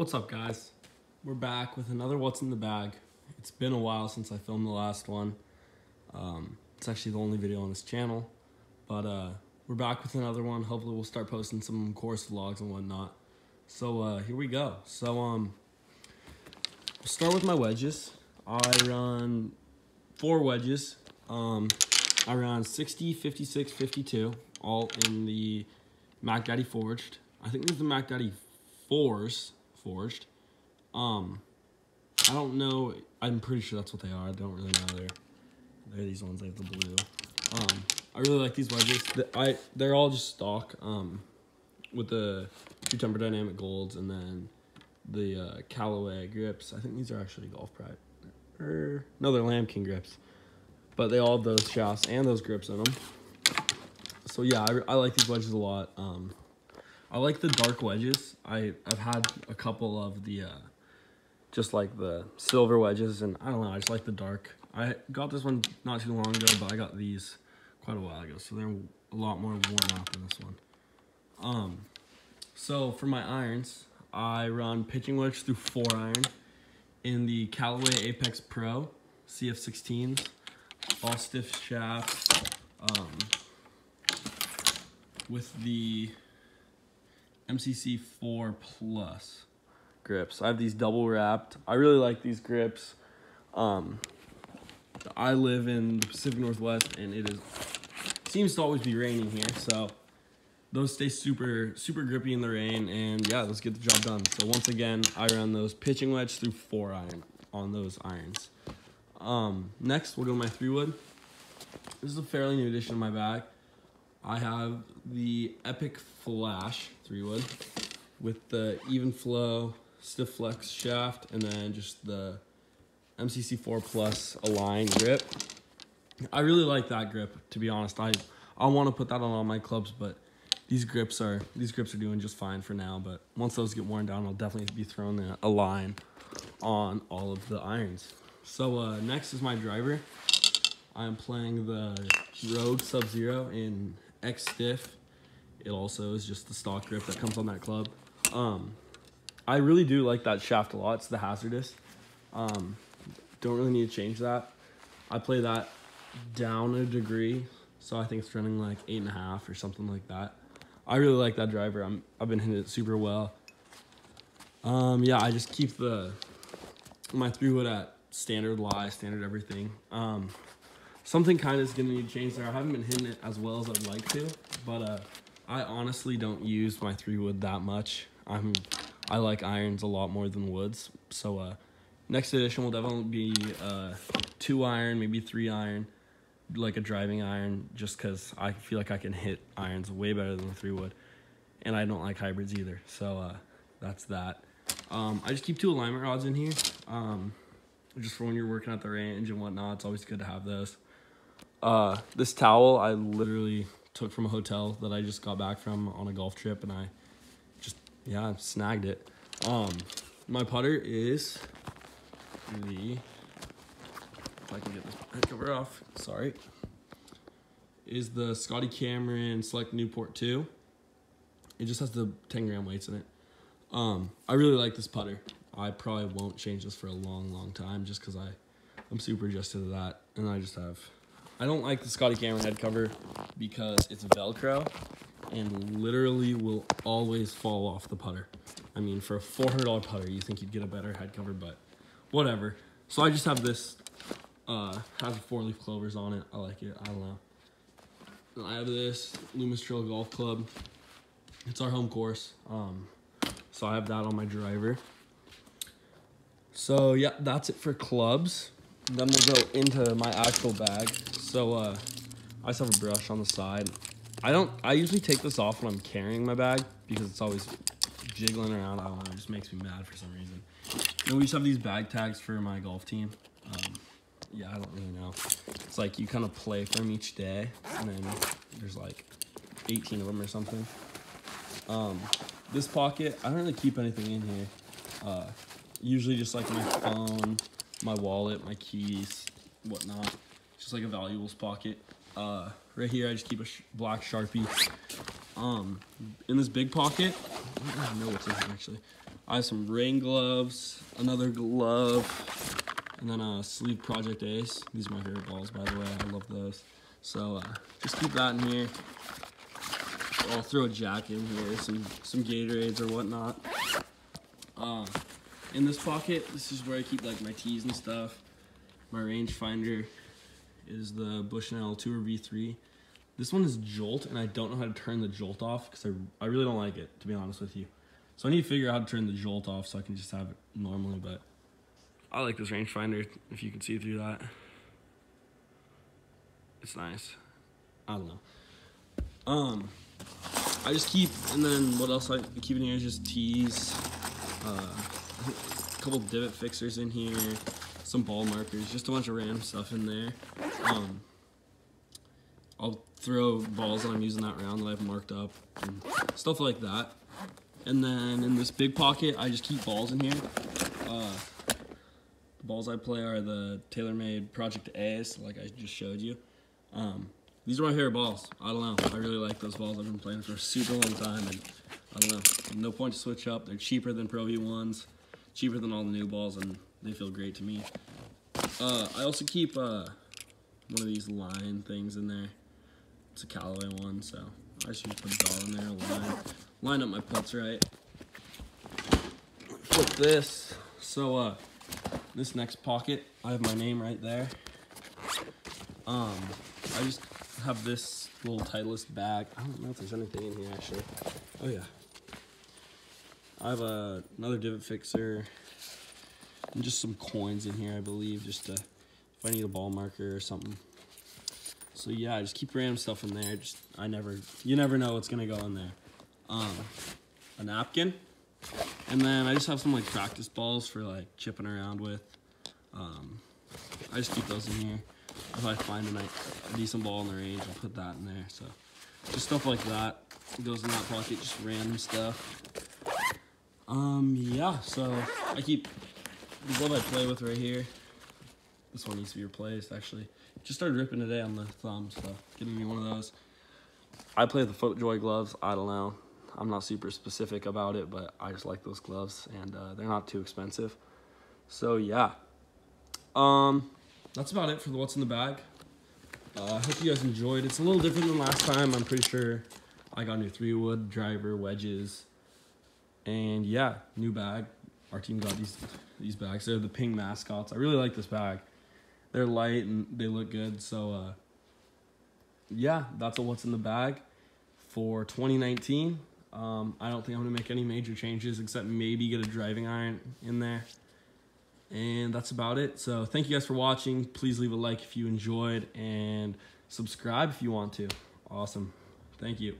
What's up, guys? We're back with another What's in the Bag. It's been a while since I filmed the last one. Um, it's actually the only video on this channel, but uh, we're back with another one. Hopefully, we'll start posting some course vlogs and whatnot. So uh, here we go. So um, we'll start with my wedges. I run four wedges. Um, I run 60, 56, 52, all in the Mack Daddy Forged. I think there's the Mack Daddy fours forged. Um, I don't know. I'm pretty sure that's what they are. I don't really know. They're they're these ones. Have the blue. Um, I really like these wedges. The, I they're all just stock. Um, with the True Temper Dynamic Golds and then the uh, Callaway grips. I think these are actually Golf Pride. Or no, they're Lamkin grips. But they all have those shafts and those grips in them. So yeah, I, I like these wedges a lot. Um, I like the dark wedges. I I've had a couple of the uh, just like the silver wedges, and I don't know. I just like the dark. I got this one not too long ago, but I got these quite a while ago, so they're a lot more worn out than this one. Um, so for my irons, I run pitching wedge through four iron in the Callaway Apex Pro CF16s, all stiff shafts, um, with the MCC 4 Plus grips. I have these double wrapped. I really like these grips. Um, I live in the Pacific Northwest and it is seems to always be raining here, so those stay super super grippy in the rain and yeah, let's get the job done. So once again, I run those pitching wedge through four iron on those irons. Um, next, we'll go my three wood. This is a fairly new addition to my bag. I have the Epic Flash three wood with the EvenFlow stiff flex shaft and then just the MCC4 Plus Align grip. I really like that grip to be honest. I I want to put that on all my clubs, but these grips are these grips are doing just fine for now. But once those get worn down, I'll definitely be throwing the Align on all of the irons. So uh, next is my driver. I'm playing the Rogue Sub Zero in X Stiff. It also is just the stock grip that comes on that club. Um, I really do like that shaft a lot. It's the HZRDUS. Um, don't really need to change that. I play that down a degree, so I think it's running like eight and a half or something like that. I really like that driver. I'm I've been hitting it super well. Um, yeah, I just keep the my three wood at standard lie, standard everything. Um, something kind of is gonna need to change there. I haven't been hitting it as well as I'd like to, but uh, I honestly don't use my three wood that much. I'm I like irons a lot more than woods. So uh, next edition will definitely be uh, two iron, maybe three iron, like a driving iron, just because I feel like I can hit irons way better than the three wood, and I don't like hybrids either. So uh, that's that. Um, I just keep two alignment rods in here, um, just for when you're working at the range and whatnot. It's always good to have those. Uh, this towel I literally took from a hotel that I just got back from on a golf trip, and I just yeah snagged it. Um, my putter is the if I can get this cover off. Sorry, is the Scotty Cameron Select Newport two. It just has the 10 gram weights in it. Um, I really like this putter. I probably won't change this for a long, long time just because I, I'm super adjusted to that. And I just have, I don't like the Scotty Cameron head cover because it's Velcro and literally will always fall off the putter. I mean, for a $400 putter, you think you'd get a better head cover, but whatever. So I just have this, uh, has four leaf clovers on it. I like it. I don't know. And I have this Loomis Trail Golf Club. It's our home course. Um, so I have that on my driver. So yeah, that's it for clubs. Then we'll go into my actual bag. So uh, I just have a brush on the side. I don't. I usually take this off when I'm carrying my bag because it's always jiggling around. I don't know. It just makes me mad for some reason. And we just have these bag tags for my golf team. Um, yeah, I don't really know. It's like you kind of play for them each day, and then there's like 18 of them or something. Um, this pocket, I don't really keep anything in here. Uh, usually just like my phone, my wallet, my keys, whatnot. Just like a valuables pocket. Uh, right here, I just keep a sh black Sharpie. Um, in this big pocket, I don't know what's in here actually. I have some rain gloves, another glove, and then a sleeve Project A's. These are my favorite balls, by the way. I love those. So uh, just keep that in here. I'll throw a jack in here, some some Gatorades or whatnot. Uh, in this pocket, this is where I keep like my tees and stuff. My rangefinder is the Bushnell Tour V3. This one is Jolt, and I don't know how to turn the Jolt off because I, I really don't like it, to be honest with you. So I need to figure out how to turn the Jolt off so I can just have it normally, but I like this rangefinder, if you can see through that. It's nice. I don't know. Um, I just keep, and then what else I keep in here is just tees, uh, a couple divot fixers in here, some ball markers, just a bunch of random stuff in there. Um, I'll throw balls that I'm using that round that I've marked up, and stuff like that. And then in this big pocket, I just keep balls in here. Uh, the balls I play are the TaylorMade Project A's, like I just showed you. Um, these are my favorite balls. I don't know. I really like those balls. I've been playing for a super long time, and I don't know. No point to switch up. They're cheaper than Pro V1s, cheaper than all the new balls, and they feel great to me. Uh, I also keep uh, one of these line things in there. It's a Callaway one, so I just put a dollar in there, line, line up my putts right. Flip this. So, uh, this next pocket, I have my name right there. Um, I just have this little Titleist bag. I don't know if there's anything in here actually. Oh yeah. I have a, another divot fixer and just some coins in here, I believe, just to, if I need a ball marker or something. So yeah, I just keep random stuff in there. Just I never, you never know what's gonna go in there. Um, a napkin, and then I just have some like practice balls for like chipping around with. Um, I just keep those in here if I find a, nice, a decent ball in the range, I'll put that in there. So just stuff like that goes in that pocket, just random stuff. Um, yeah, so I keep the glove I play with right here. This one needs to be replaced, actually. Just started ripping today on the thumb, so getting me one of those. I play the FootJoy gloves. I don't know. I'm not super specific about it, but I just like those gloves, and uh, they're not too expensive. So, yeah. Um, that's about it for the what's in the bag. Uh, I uh, hope you guys enjoyed. It's a little different than last time. I'm pretty sure I got new three wood driver wedges, and yeah, new bag. Our team got these these bags. They're the Ping mascots. I really like this bag. They're light and they look good. So uh, yeah, that's a what's in the bag for 2019. Um, I don't think I'm gonna make any major changes except maybe get a driving iron in there. And that's about it. So thank you guys for watching. Please leave a like if you enjoyed and subscribe if you want to. Awesome. Thank you.